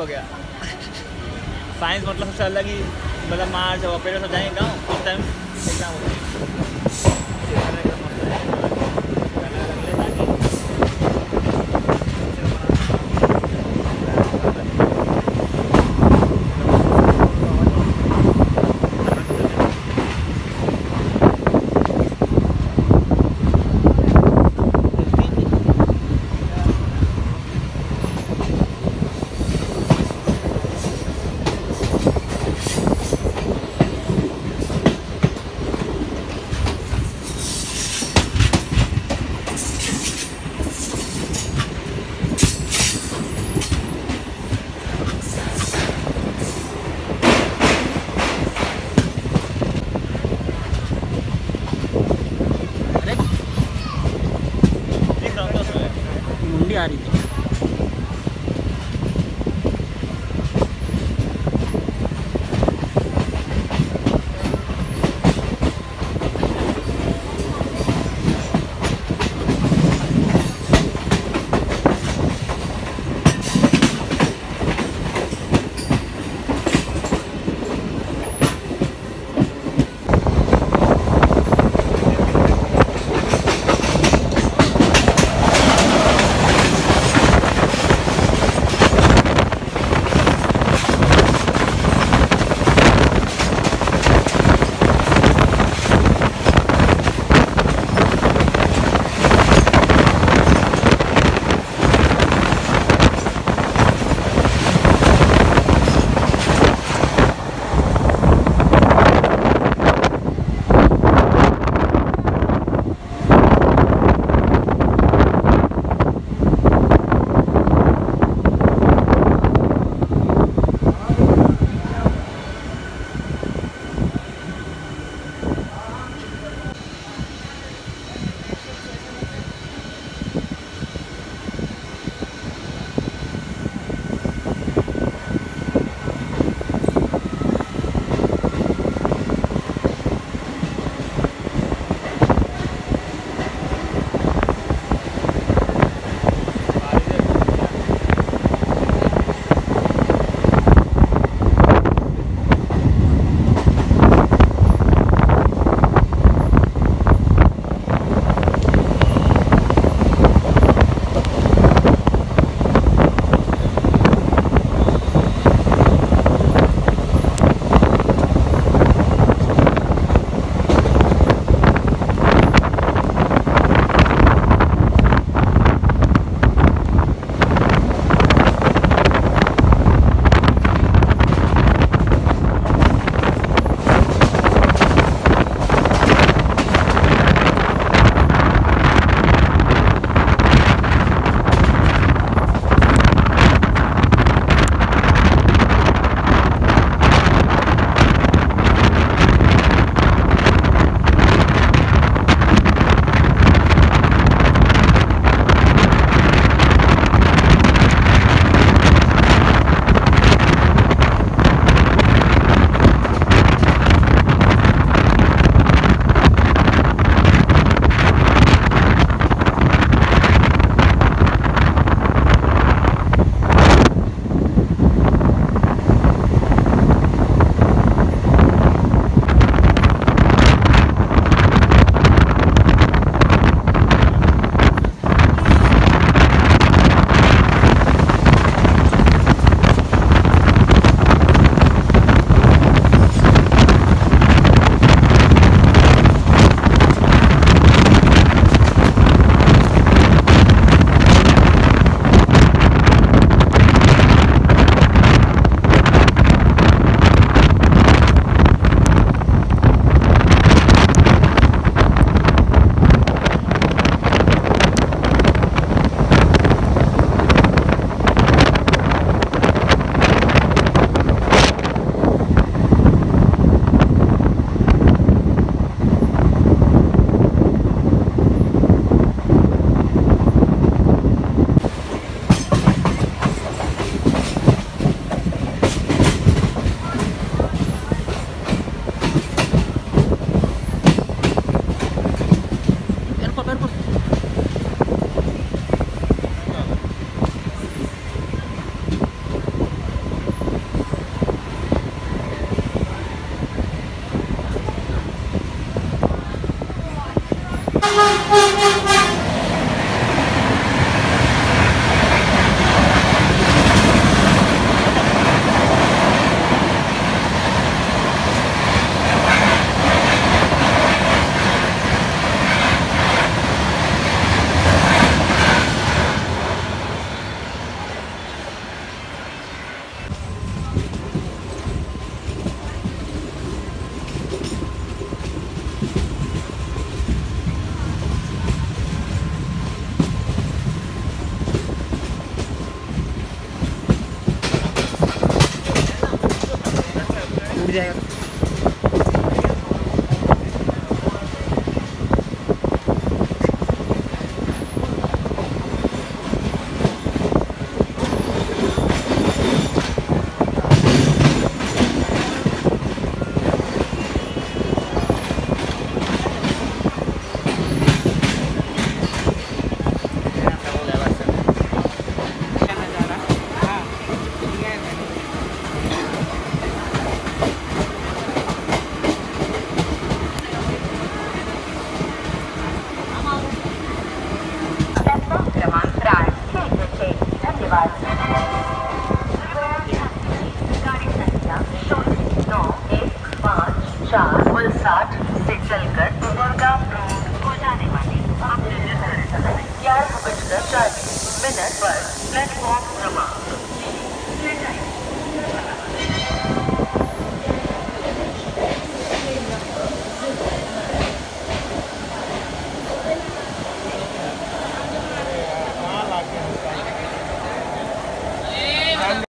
हो गया। साइंस मतलब सबसे अलग ही मतलब मार्च, अप्रैल, सब जाएँगे गाँव, उस टाइम एग्ज़ाम हो है। આ રીતે चार से चलकर गुड़गांव जाने वाली ग्यारह बजकर चालीस मिनट पर प्लेटफॉर्म